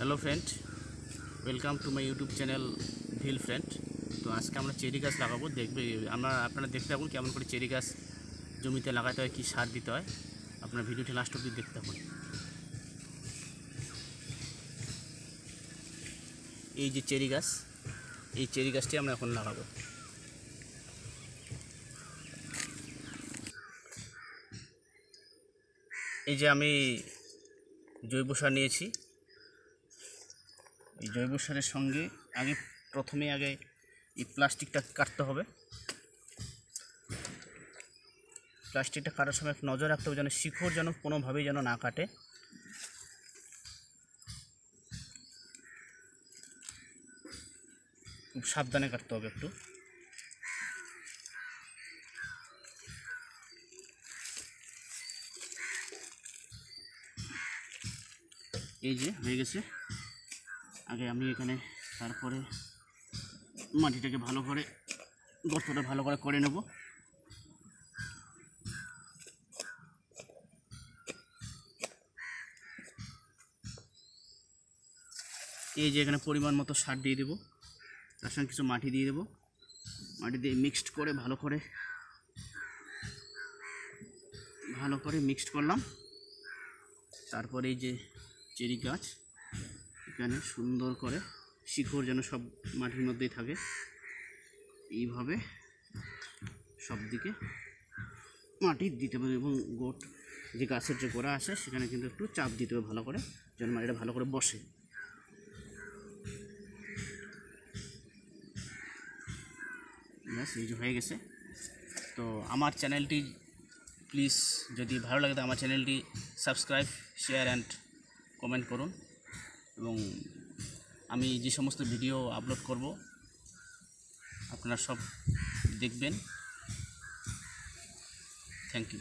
Hello friend welcome to my YouTube channel Bhil friend তো আজকে আমরা চেরি গাছ লাগাবো, দেখবে, আমরা আপনারা দেখতে থাকুন কেমন করে চেরি গাছ জমিতে লাগাতে হয়, কী সার দিতে হয়। আপনার ভিডিওটি লাস্ট অব্দি দেখতে থাকুন। এই যে চেরি গাছ, এই চেরি গাছটি আমরা এখন লাগাবো। এই যে আমি জৈব সার নিয়েছি এই জৈব সারের সঙ্গে আগে প্রথমে আগে এই প্লাস্টিকটা কাটতে হবে। প্লাস্টিকটা কাটার সময় একটু নজর রাখতে হবে যেন শিখর যেন কোনোভাবেই যেন না কাটে। খুব সাবধানে কাটতে হবে একটু। এই যে, হয়ে গেছে। আগে আমি এখানে তারপরে মাটিটাকে ভালো করে, গর্তটা ভালো করে করে নেব। এই যে এখানে পরিমাণ মতো সার দিয়ে দেবো, তার সঙ্গে কিছু মাটি দিয়ে দেবো। মাটি দিয়ে মিক্সড করে ভালো করে ভালো করে মিক্সড করলাম। তারপরে এই যে চেরি গাছ। এখানে সুন্দর করে শিখর যেন সব মাটির মধ্যেই থাকে। এইভাবে সব দিকে মাটি দিতে হবে এবং গোট যে গাছের যে গোড়া আসে সেখানে কিন্তু একটু চাপ দিতে হবে ভালো করে, যেন মাটিটা ভালো করে বসে। ব্যাস, এই যে হয়ে গেছে। তো আমার চ্যানেলটি প্লিজ যদি ভালো লাগে, তো আমার চ্যানেলটি সাবস্ক্রাইব, শেয়ার, অ্যান্ড কমেন্ট করুন। এবং আমি যে সমস্ত ভিডিও আপলোড করব আপনারা সব দেখবেন। Thank you